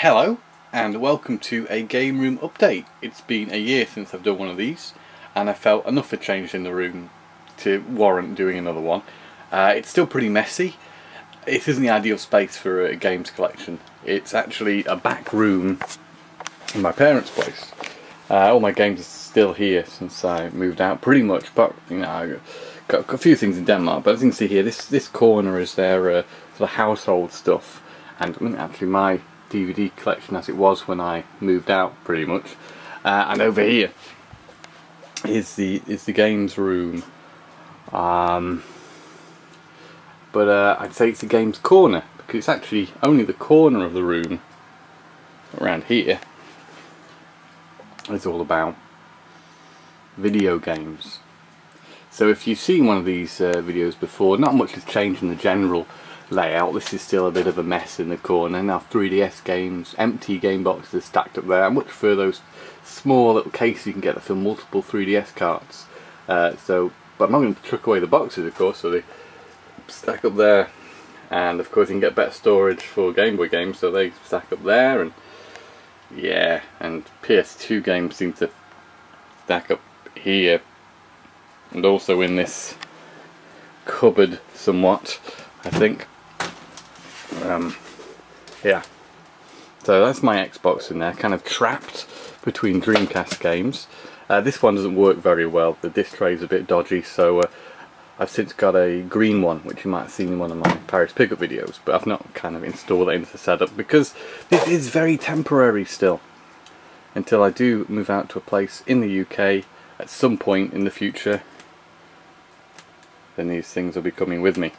Hello and welcome to a game room update. It's been a year since I've done one of these and I felt enough had changed in the room to warrant doing another one. Uh, it's still pretty messy. It isn't the ideal space for a games collection. It's actually a back room in my parents' place. Uh, all my games are still here since I moved out pretty much but you know I got a few things in Denmark but as you can see here this this corner is their uh, sort of household stuff and actually my DVD collection as it was when I moved out, pretty much. Uh, and over here is the is the games room. Um, but uh, I'd say it's the games corner because it's actually only the corner of the room around here. It's all about video games. So if you've seen one of these uh, videos before, not much has changed in the general layout. This is still a bit of a mess in the corner. Now 3DS games, empty game boxes stacked up there. I much prefer those small little cases you can get that fill multiple 3DS carts. Uh, so, but I'm not going to chuck away the boxes of course, so they stack up there. And of course you can get better storage for Game Boy games, so they stack up there. And yeah, and PS2 games seem to stack up here. And also in this cupboard somewhat, I think. Um, yeah. So that's my Xbox in there, kind of trapped between Dreamcast games. Uh, this one doesn't work very well. The disc tray is a bit dodgy, so uh, I've since got a green one, which you might have seen in one of my Paris pickup videos, but I've not kind of installed it into the setup because this is very temporary still. Until I do move out to a place in the UK at some point in the future, then these things will be coming with me.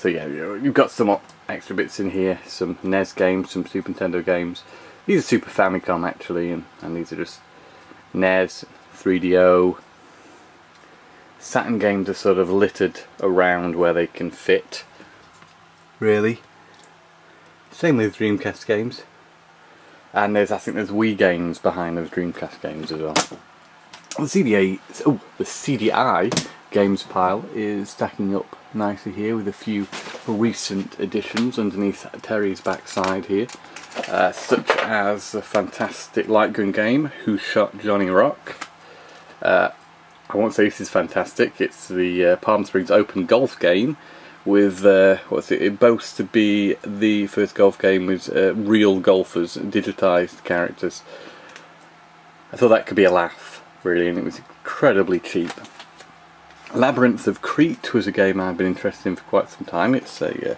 So yeah, you've got some extra bits in here, some NES games, some Super Nintendo games. These are Super Famicom actually, and, and these are just NES, 3DO. Saturn games are sort of littered around where they can fit. Really. Same with Dreamcast games. And there's, I think there's Wii games behind those Dreamcast games as well. The CDA, oh, the CDI games pile is stacking up nicely here with a few recent additions underneath Terry's backside here uh, such as a fantastic light gun game Who Shot Johnny Rock uh, I won't say this is fantastic it's the uh, Palm Springs Open golf game with uh, what's it? It boasts to be the first golf game with uh, real golfers, digitized characters. I thought that could be a laugh, really, and it was incredibly cheap. Labyrinth of Crete was a game I've been interested in for quite some time. It's a, uh,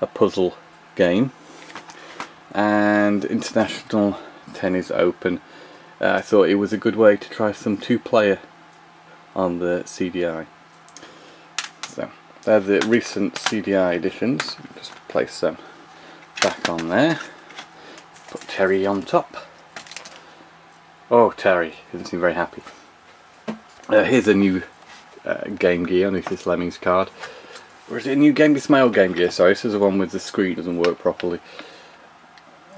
a puzzle game. And International Tennis Open. Uh, I thought it was a good way to try some two-player on the CDI. So, they're the recent CDI editions. Just place them back on there. Put Terry on top. Oh, Terry, doesn't seem very happy. Uh, here's a new uh, Game Gear underneath this is Lemmings card. Or is it a new Game Gear? It's my old Game Gear, sorry. This is the one with the screen doesn't work properly.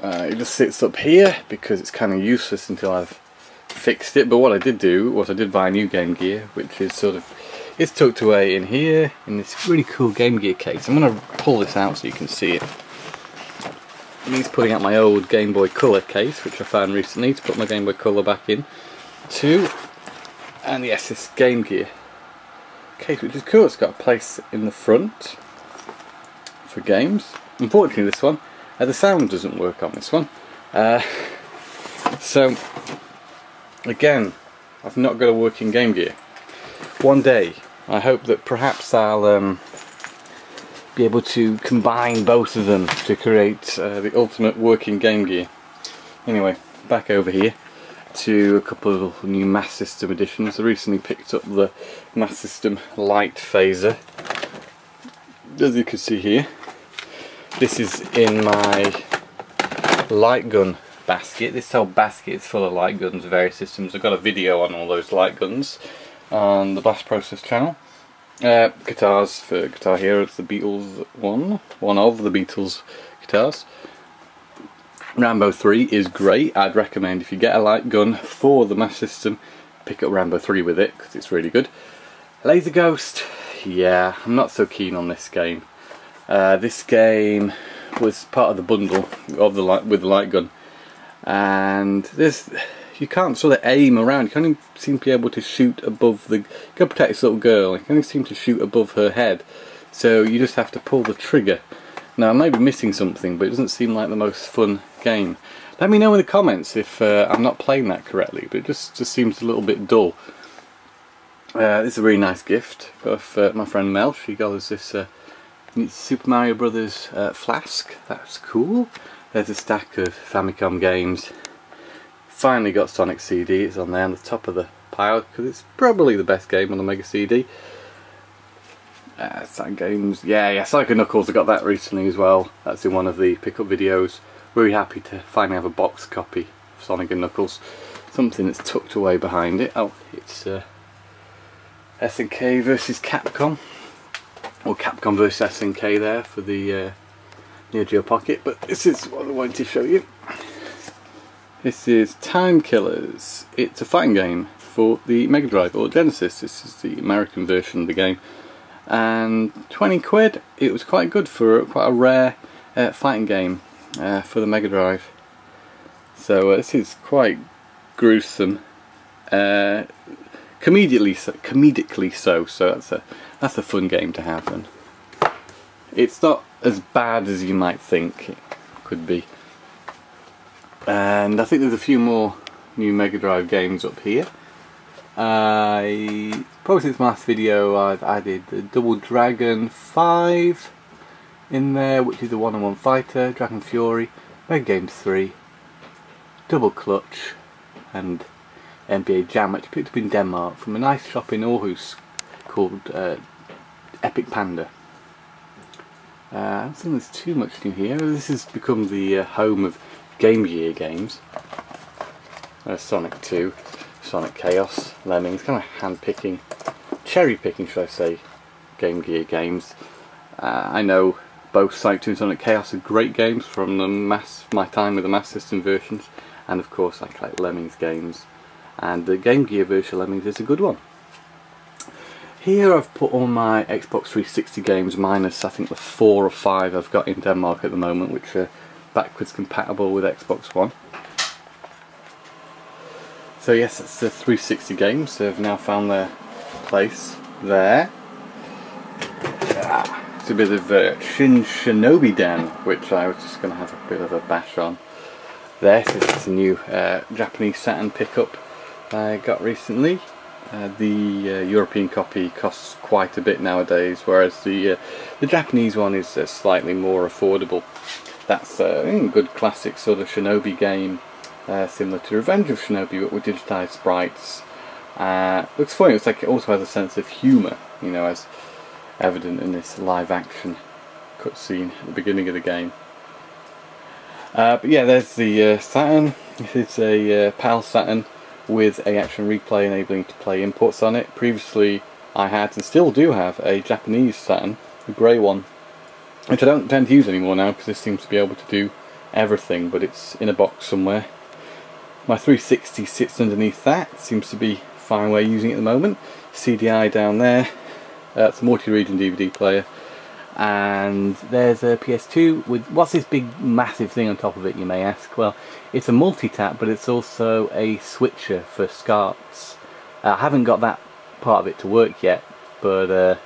Uh, it just sits up here because it's kind of useless until I've fixed it. But what I did do was I did buy a new Game Gear, which is sort of it's tucked away in here in this really cool Game Gear case. I'm going to pull this out so you can see it. It means putting out my old Game Boy Color case, which I found recently to put my Game Boy Color back in. Two, and yes, this Game Gear case which is cool. It's got a place in the front for games. Unfortunately this one, uh, the sound doesn't work on this one. Uh, so again, I've not got a working Game Gear. One day I hope that perhaps I'll um, be able to combine both of them to create uh, the ultimate working Game Gear. Anyway, back over here to a couple of new Master System editions. I recently picked up the Master System Light Phaser. As you can see here, this is in my light gun basket. This whole basket is full of light guns various systems. I've got a video on all those light guns on the Blast Process channel. Uh, guitars for Guitar Hero, it's the Beatles one, one of the Beatles guitars. Rambo 3 is great. I'd recommend if you get a light gun for the Master System, pick up Rambo 3 with it because it's really good. Laser Ghost, yeah, I'm not so keen on this game. Uh, this game was part of the bundle of the light with the light gun, and this you can't sort of aim around. You can't even seem to be able to shoot above the. You can protect this little girl. You can't seem to shoot above her head, so you just have to pull the trigger. Now I may be missing something, but it doesn't seem like the most fun game. Let me know in the comments if uh, I'm not playing that correctly, but it just just seems a little bit dull. Uh, this is a really nice gift of uh, my friend Mel. She got us this uh, Super Mario Brothers uh, flask. That's cool. There's a stack of Famicom games. Finally got Sonic CD. It's on there on the top of the pile because it's probably the best game on the Mega CD. Uh, Sonic games, yeah, yeah. Sonic Knuckles. I got that recently as well. That's in one of the pickup videos. Really happy to finally have a box copy of Sonic and Knuckles. Something that's tucked away behind it. Oh, it's. Uh, SNK versus Capcom or Capcom versus SNK there for the uh, Neo Geo Pocket but this is what I wanted to show you this is Time Killers it's a fighting game for the Mega Drive or Genesis this is the American version of the game and 20 quid it was quite good for quite a rare uh, fighting game uh, for the Mega Drive so uh, this is quite gruesome uh, comedically so, comedically so. So that's a that's a fun game to have, and it's not as bad as you might think it could be. And I think there's a few more new Mega Drive games up here. I probably since last video I've added the Double Dragon 5 in there, which is the one-on-one -on -one fighter, Dragon Fury, Mega Games 3, Double Clutch, and NBA Jam which I picked up in Denmark from a nice shop in Aarhus called uh, Epic Panda. Uh, I don't think there's too much new here. This has become the uh, home of Game Gear games. Uh, Sonic 2, Sonic Chaos, Lemmings, kind of hand picking, cherry picking should I say, Game Gear games. Uh, I know both Sonic 2 and Sonic Chaos are great games from the mass, my time with the Master System versions and of course I collect Lemmings games and the Game Gear Virtual Lemmings is a good one. Here I've put all my Xbox 360 games minus I think the 4 or 5 I've got in Denmark at the moment which are backwards compatible with Xbox One. So yes, it's the 360 games. They've now found their place there. It's a bit of Shin Shinobi Den, which I was just going to have a bit of a bash on. There, This is a new uh, Japanese Saturn pickup I got recently. Uh, the uh, European copy costs quite a bit nowadays, whereas the uh, the Japanese one is uh, slightly more affordable. That's uh, a good classic sort of Shinobi game, uh, similar to Revenge of Shinobi, but with digitized sprites. looks funny. It's like it also has a sense of humour, you know, as evident in this live action cutscene at the beginning of the game. Uh, but yeah, there's the uh, Saturn. This is a uh, PAL Saturn with a action replay enabling to play imports on it. Previously I had and still do have a Japanese Saturn, a grey one, which I don't tend to use anymore now because this seems to be able to do everything but it's in a box somewhere. My 360 sits underneath that, seems to be fine way using it at the moment. CDI down there, uh, it's a multi-region DVD player. And there's a PS2 with what's this big massive thing on top of it you may ask? Well it's a multi-tap but it's also a switcher for SCARTs uh, I haven't got that part of it to work yet but uh,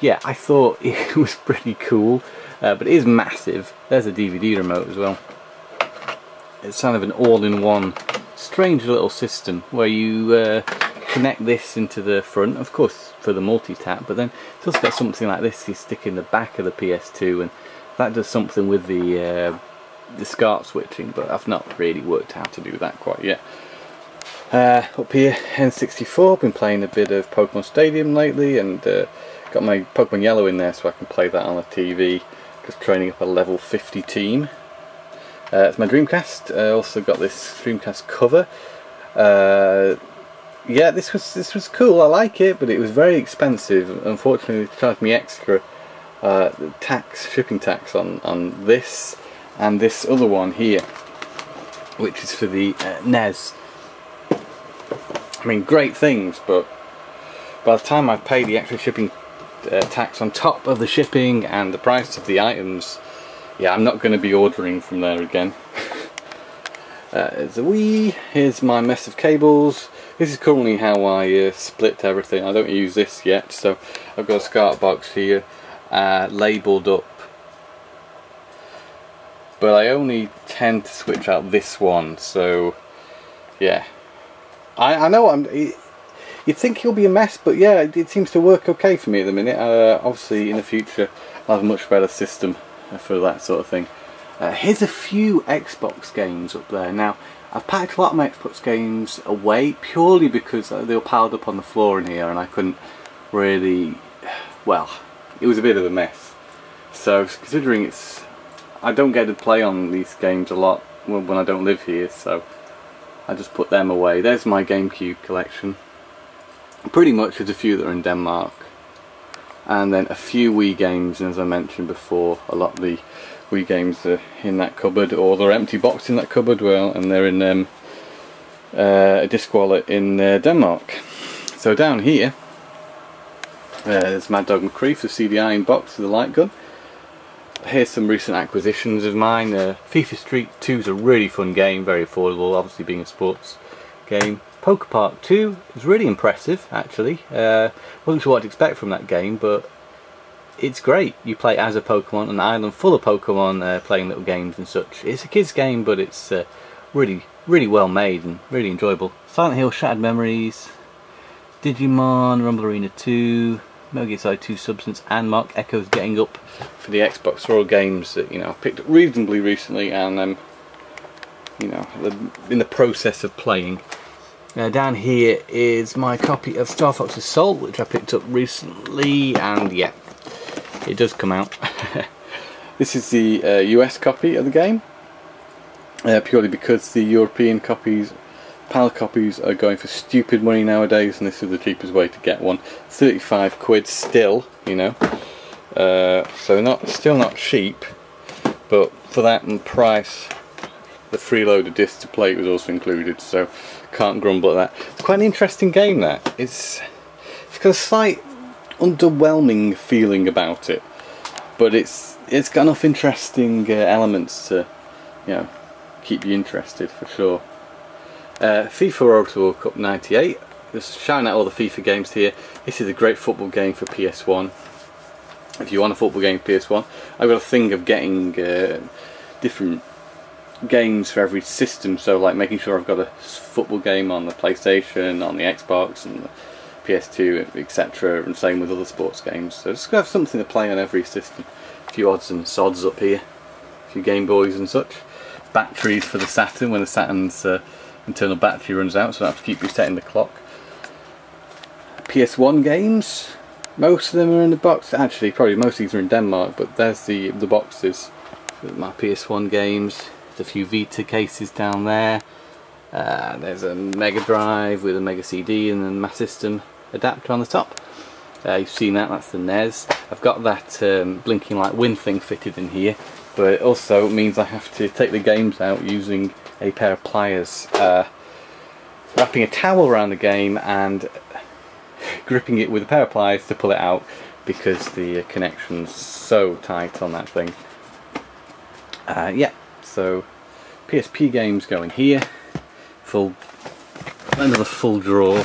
yeah I thought it was pretty cool. Uh, but it is massive. There's a DVD remote as well. It's kind of an all-in-one strange little system where you uh, connect this into the front, of course for the multi-tap, but then it's also got something like this you stick in the back of the PS2 and that does something with the uh, the SCART switching, but I've not really worked out to do that quite yet. Uh, up here, N64, been playing a bit of Pokemon Stadium lately and uh, got my Pokemon Yellow in there so I can play that on the TV, just training up a level 50 team. Uh, it's my Dreamcast, I also got this Dreamcast cover. Yeah, this was this was cool. I like it, but it was very expensive. Unfortunately, they charged me extra uh, tax, shipping tax on on this and this other one here, which is for the uh, NES. I mean, great things, but by the time I've paid the extra shipping uh, tax on top of the shipping and the price of the items, yeah, I'm not going to be ordering from there again. uh, there's a Wii. here's my mess of cables. This is currently how I uh, split everything. I don't use this yet, so I've got a SCART box here, uh, labelled up. But I only tend to switch out this one, so yeah. I, I know I'm... It, you'd think it'll be a mess, but yeah, it, it seems to work okay for me at the minute. Uh, obviously, in the future, I'll have a much better system for that sort of thing. Uh, here's a few Xbox games up there. Now, I've packed a lot of my Xbox games away purely because uh, they were piled up on the floor in here and I couldn't really, well, it was a bit of a mess. So considering it's, I don't get to play on these games a lot when I don't live here, so I just put them away. There's my GameCube collection. Pretty much there's a few that are in Denmark and then a few Wii games and as I mentioned before a lot of the Wii games are in that cupboard or they're empty box in that cupboard well and they're in um, uh, a disc wallet in uh, Denmark. So down here uh, there's Mad Dog McCree for CDI in box with a light gun. Here's some recent acquisitions of mine. Uh, FIFA Street 2 is a really fun game very affordable obviously being a sports game. PokePark 2 is really impressive actually. Uh, wasn't sure what to expect from that game but it's great. You play as a Pokemon, an island full of Pokemon uh, playing little games and such. It's a kid's game but it's uh, really really well made and really enjoyable. Silent Hill Shattered Memories, Digimon, Rumble Arena 2, Metal Solid 2 Substance and Marc Ecko's getting up for the Xbox. They're all games that you know I picked up reasonably recently and um, you know in the process of playing. Now down here is my copy of Star Fox Assault which I picked up recently and yeah, it does come out. this is the uh, US copy of the game uh, purely because the European copies, PAL copies are going for stupid money nowadays and this is the cheapest way to get one. 35 quid still, you know. Uh, so not still not cheap but for that and price the freeloader disc to play was also included so can't grumble at that. It's quite an interesting game that. It's, it's got a slight underwhelming feeling about it but it's it's got enough interesting uh, elements to you know keep you interested for sure. Uh, FIFA World Cup 98 just shouting out all the FIFA games here. This is a great football game for PS1. If you want a football game for PS1, I've got a thing of getting uh, different games for every system so like making sure I've got a football game on the PlayStation, on the Xbox and the PS2 etc and same with other sports games. So just have something to play on every system. A few odds and sods up here a few Game Boys and such. Batteries for the Saturn when the Saturn's uh, internal battery runs out so I have to keep resetting the clock. PS1 games most of them are in the box. Actually probably most of these are in Denmark but there's the the boxes. My PS1 games a few Vita cases down there. Uh, there's a Mega Drive with a Mega CD and a Master System adapter on the top. Uh, you've seen that, that's the NES. I've got that um, blinking light win thing fitted in here, but it also means I have to take the games out using a pair of pliers. Uh, wrapping a towel around the game and gripping it with a pair of pliers to pull it out because the connection's so tight on that thing. Uh, yeah, so PSP games going here. Full another full draw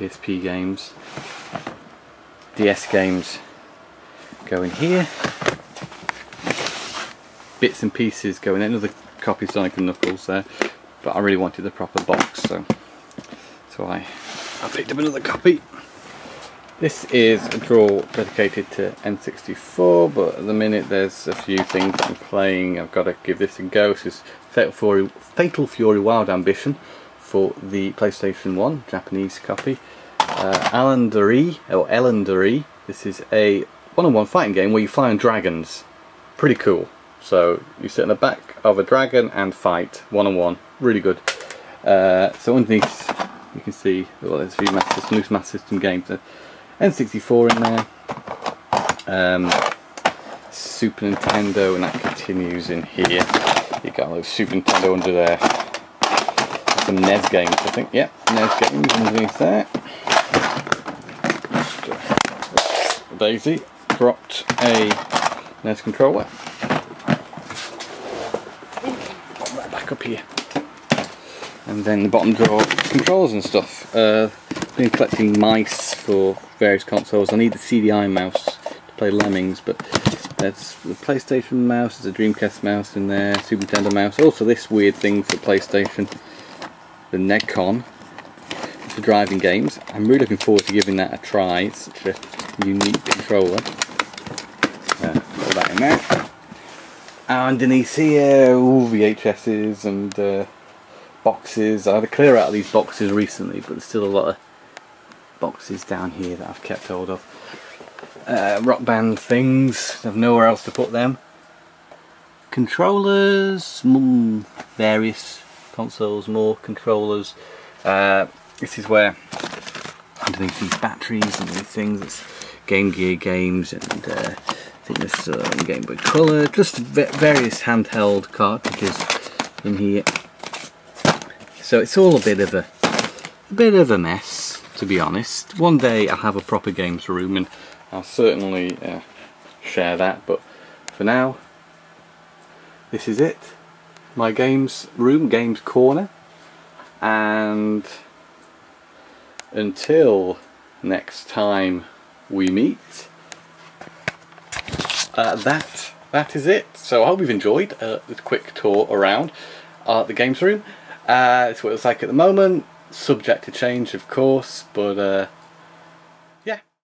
PSP games. DS games go in here. Bits and pieces go in. There. Another copy of Sonic Knuckles there. But I really wanted the proper box so so I I picked up another copy. This is a draw dedicated to N64, but at the minute there's a few things I'm playing. I've got to give this a go. This is Fatal Fury, Fatal Fury Wild Ambition for the PlayStation 1, Japanese copy. Uh, Alandari, or Elandari, this is a one-on-one -on -one fighting game where you fly on dragons. Pretty cool. So you sit in the back of a dragon and fight one-on-one. -on -one. Really good. Uh, so underneath you can see, well there's a few Master System, loose Master System games. N64 in there, um, Super Nintendo, and that continues in here. You got a little Super Nintendo under there. Some NES games, I think. Yep, NES games underneath there. Just, Daisy dropped a NES controller. back up here. And then the bottom drawer, controls and stuff. Uh, been collecting mice for various consoles. I need the CDI mouse to play Lemmings, but there's the PlayStation mouse, there's a Dreamcast mouse in there, Super Nintendo mouse. Also this weird thing for PlayStation, the Negcon, for driving games. I'm really looking forward to giving that a try. It's such a unique controller. Uh, put that in there. Underneath here, all VHSs and uh, boxes. I had to clear out these boxes recently, but there's still a lot of boxes down here that I've kept hold of. Uh, rock band things, I've nowhere else to put them. Controllers, mm, various consoles, more controllers. Uh, this is where underneath these batteries and these things, it's Game Gear games and uh, I think there's um, Game Boy Color, just various handheld cartridges in here. So it's all a bit of a, a bit of a mess, to be honest. One day I'll have a proper games room and I'll certainly uh, share that, but for now, this is it. My games room, games corner, and until next time we meet, uh, that that is it. So I hope you've enjoyed uh, this quick tour around uh, the games room. Uh, it's what it's like at the moment, subject to change of course, but uh,